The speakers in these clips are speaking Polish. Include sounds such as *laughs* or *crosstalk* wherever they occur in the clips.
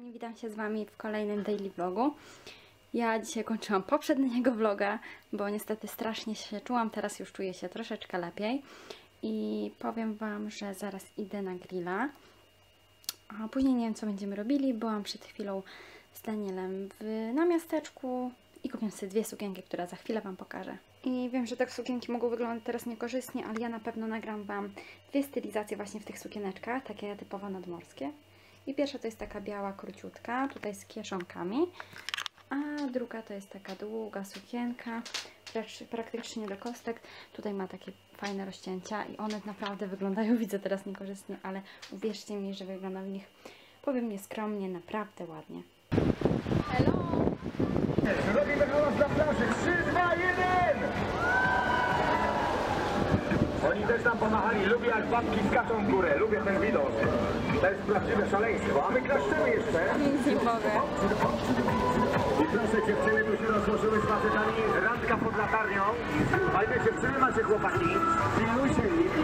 kochani, witam się z Wami w kolejnym daily vlogu. Ja dzisiaj kończyłam poprzedniego vloga, bo niestety strasznie się czułam, teraz już czuję się troszeczkę lepiej. I powiem Wam, że zaraz idę na grilla. A później nie wiem, co będziemy robili. Byłam przed chwilą z Danielem w, na miasteczku i kupiłam sobie dwie sukienki, które za chwilę Wam pokażę. I wiem, że te sukienki mogą wyglądać teraz niekorzystnie, ale ja na pewno nagram Wam dwie stylizacje właśnie w tych sukieneczkach, takie typowo nadmorskie. I pierwsza to jest taka biała, króciutka, tutaj z kieszonkami, a druga to jest taka długa sukienka, prak- praktycznie do kostek. Tutaj ma takie fajne rozcięcia i one naprawdę wyglądają, *laughs* widzę teraz niekorzystnie, ale uwierzcie mi, że wygląda w nich, powiem nieskromnie, naprawdę ładnie. Hello! Robimy hałas na plaży. 3, 2, Nam pomachali. Lubię jak babki skaczą w górę. Lubię ten widok. To jest prawdziwe szaleństwo. A my klaszczemy jeszcze. Nie powiem. I proszę dziewczyny tu się rozłożyły z facetami. Randka pod latarnią. Fajne dziewczyny macie chłopaki. Pilnujcie ich.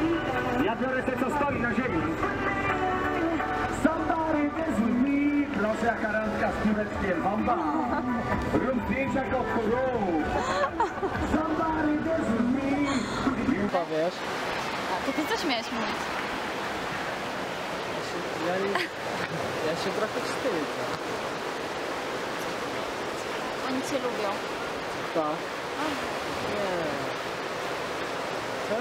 Ja biorę te co stoi na ziemi. Somebody is me. Proszę jaka randka z piłeczkiem. Bamba. Rób zdjęcia kotku. Somebody is me. powiesz? A to ty coś miałeś mówić? Ja, się- ja, ja się trochę wstydzę. Oni Cię lubią. To? Nie. Co?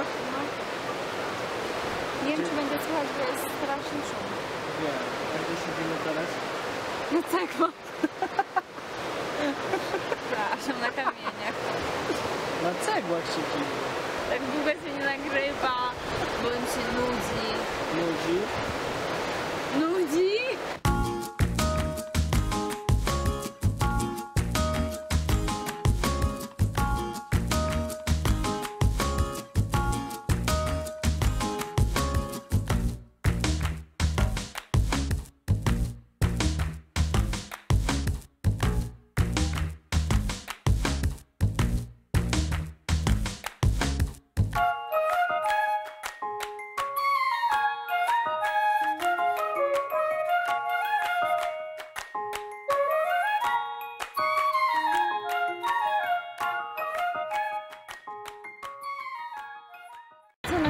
Nie wiem, czy będzie słychać, bo jest straszny szum. Wiem. A gdzie siedzimy teraz? No tak, bo... Przepraszam, na kamieniach. Na cegłach siedzimy. Tak długo się nie nagrywa,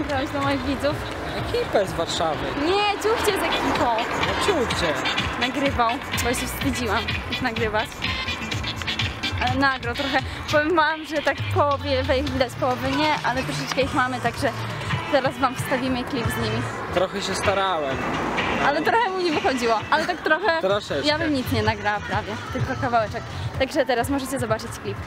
Nagrałeś dla moich widzów? Ekipę z Warszawy. Nie, ciuchcie z ekipą. No ciuchcie. Nagrywał, bo się wstydziłam ich nagrywać. Ale nagro trochę. Powiem wam, że tak połowie ich widać, połowy nie, ale troszeczkę ich mamy, także teraz wam wstawimy klip z nimi. Trochę się starałem. Ale trochę mu nie wychodziło, ale tak trochę. Troszeczkę. Ja bym nic nie nagrała prawie, tylko kawałeczek. Także teraz możecie zobaczyć klip.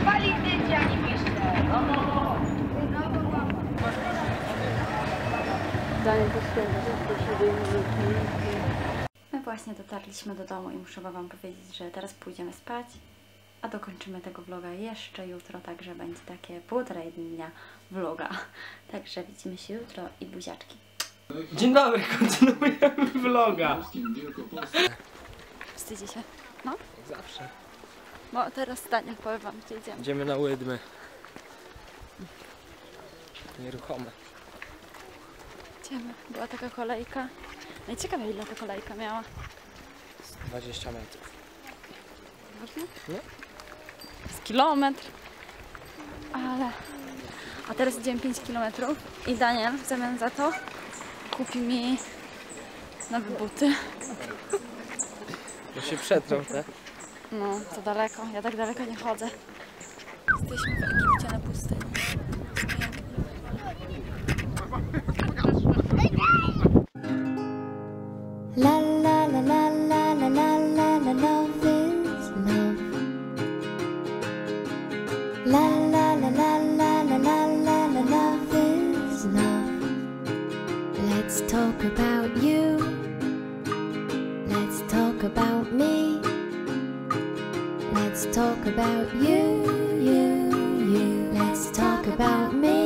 Chwali zdjęcia nie piszcie. My właśnie dotarliśmy do domu i muszę wam powiedzieć, że teraz pójdziemy spać, a dokończymy tego vloga jeszcze jutro, także będzie takie półtorej dnia vloga. *laughs* Także widzimy się jutro i buziaczki. Dzień dobry, kontynuujemy vloga. Wstydzi się? No, Jak zawsze. bo teraz Daniel powie wam, gdzie idziemy. Idziemy na łydmy. Nieruchome. Idziemy. Była taka kolejka. No i ciekawe ile ta kolejka miała. 20 metrów. Ważne? No. Z kilometr. Ale... A teraz idziemy 5 km i Daniel w zamian za to kupi mi nowe buty. Bo się przetrą te. No, to daleko. Ja tak daleko nie chodzę. Jesteśmy w Egipcie na pustyni. La la la la la la la la la love is love. Let's talk about you. Let's talk about me. Let's talk about you, you, you. Let's talk about me.